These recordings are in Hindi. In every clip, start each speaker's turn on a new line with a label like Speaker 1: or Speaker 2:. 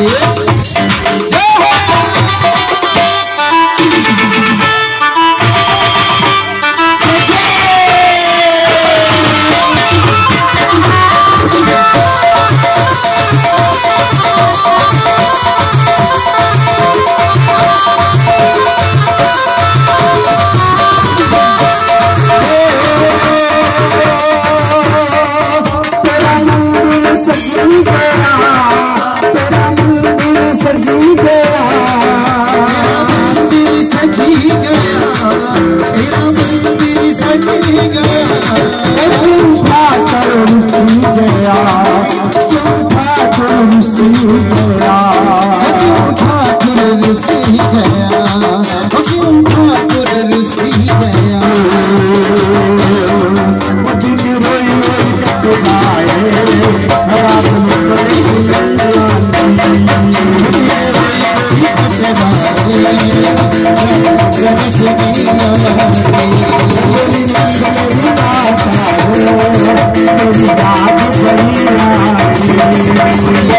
Speaker 1: Yeah.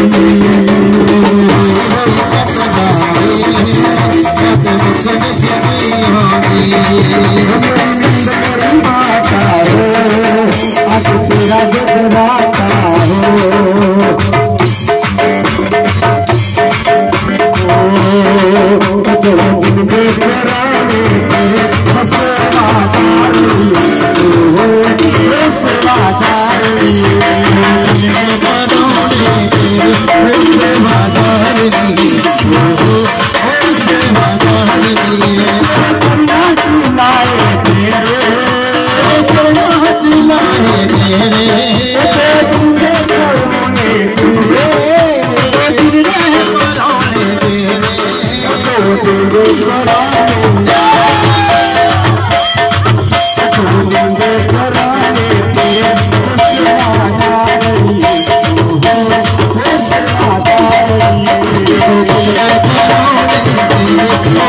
Speaker 2: Thank you. my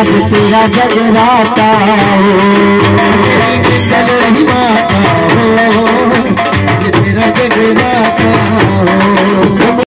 Speaker 2: हाथ तेरा जगराता हो।
Speaker 1: जग माता हो। तेरा जगराता हो।